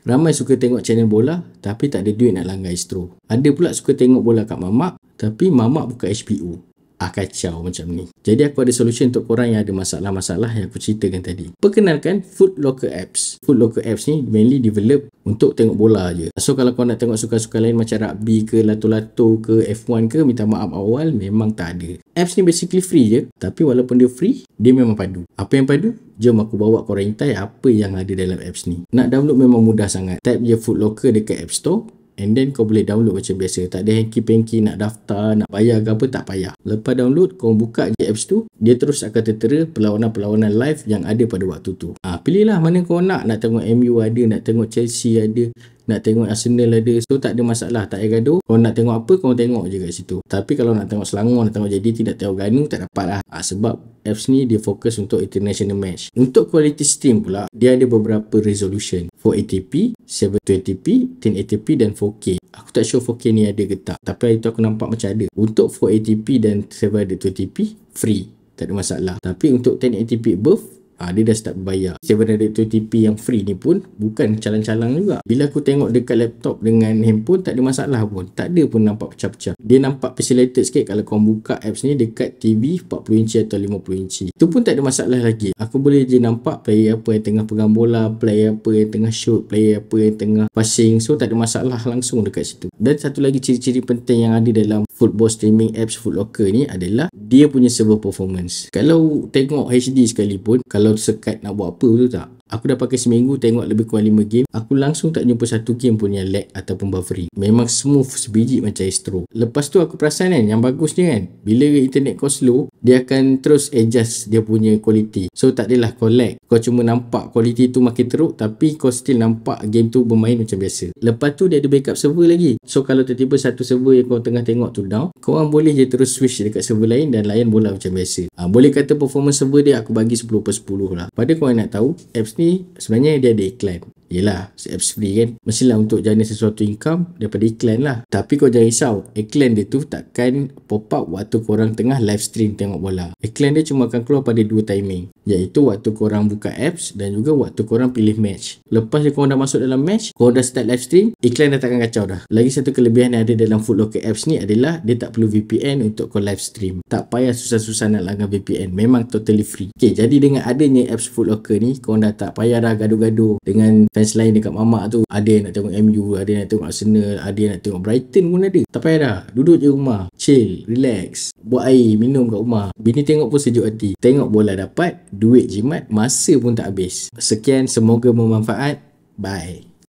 Ramai suka tengok channel bola tapi tak ada duit nak langgar Astro. Ada pula suka tengok bola kat mamak tapi mamak buka HPU ah kacau macam ni. Jadi aku ada solution untuk korang yang ada masalah-masalah yang aku ceritakan tadi. Perkenalkan Food Locker Apps. Food Locker Apps ni mainly develop untuk tengok bola je. So kalau kau nak tengok suka-suka lain macam rugby ke lato-lato ke F1 ke minta maaf awal memang tak ada. Apps ni basically free je tapi walaupun dia free dia memang padu. Apa yang padu? Jom aku bawa korang intai apa yang ada dalam apps ni. Nak download memang mudah sangat. Type je Food Locker dekat App Store And then kau boleh download macam biasa. Tak ada hanky-panky nak daftar, nak bayar ke apa, tak payah. Lepas download, kau buka je apps tu, dia terus akan tertera perlawanan-perlawanan live yang ada pada waktu tu. Ha, pilihlah mana kau nak. Nak tengok MU ada, nak tengok Chelsea ada, nak tengok Arsenal ada. So tak ada masalah, tak payah gaduh. Kau nak tengok apa, kau tengok je kat situ. Tapi kalau nak tengok Selangor, nak tengok JDT, nak tengok Ganu, tak dapat lah. Ha, sebab apps ni dia fokus untuk international match. Untuk quality stream pula, dia ada beberapa resolution. 480p, 720p, 1080p dan 4K. Aku tak sure 4K ni ada ke tak. Tapi itu aku nampak macam ada. Untuk 480p dan 720p, free. Tak ada masalah. Tapi untuk 1080p above, ha, dia dah start bayar 720p yang free ni pun bukan calang-calang juga. Bila aku tengok dekat laptop dengan handphone tak ada masalah pun. Tak ada pun nampak pecah-pecah. Dia nampak pixelated sikit kalau kau buka apps ni dekat TV 40 inci atau 50 inci. Tu pun tak ada masalah lagi. Aku boleh je nampak player apa yang tengah pegang bola player apa yang tengah shoot player apa yang tengah passing. So tak ada masalah langsung dekat situ. Dan satu lagi ciri-ciri penting yang ada dalam football streaming apps Footlocker ni adalah dia punya server performance. Kalau tengok HD sekalipun kalau sekat nak buat apa tu tak Aku dah pakai seminggu tengok lebih kurang 5 game. Aku langsung tak jumpa satu game pun yang lag ataupun buffering. Memang smooth sebiji macam Astro. Lepas tu aku perasan kan yang bagusnya kan. Bila internet kau slow, dia akan terus adjust dia punya quality. So tak adalah kau lag. Kau cuma nampak quality tu makin teruk tapi kau still nampak game tu bermain macam biasa. Lepas tu dia ada backup server lagi. So kalau tiba-tiba satu server yang kau tengah tengok tu down, kau orang boleh je terus switch dekat server lain dan layan bola macam biasa. Ha, boleh kata performance server dia aku bagi 10 per 10 lah. Pada kau nak tahu, apps sebenarnya dia ada iklan Yelah, apps free kan. Mestilah untuk jana sesuatu income daripada iklan lah. Tapi kau jangan risau. Iklan dia tu takkan pop up waktu korang tengah live stream tengok bola. Iklan dia cuma akan keluar pada dua timing. Iaitu waktu korang buka apps dan juga waktu korang pilih match. Lepas je korang dah masuk dalam match, korang dah start live stream, iklan dah takkan kacau dah. Lagi satu kelebihan yang ada dalam Footlocker apps ni adalah dia tak perlu VPN untuk kau live stream. Tak payah susah-susah nak langgar VPN. Memang totally free. Okay, jadi dengan adanya apps Footlocker ni, korang dah tak payah dah gaduh-gaduh dengan fans lain dekat mamak tu ada yang nak tengok MU ada yang nak tengok Arsenal ada yang nak tengok Brighton pun ada. Tak payah dah duduk je rumah chill relax buat air minum kat rumah. Bini tengok pun sejuk hati. Tengok bola dapat duit jimat masa pun tak habis. Sekian semoga bermanfaat. Bye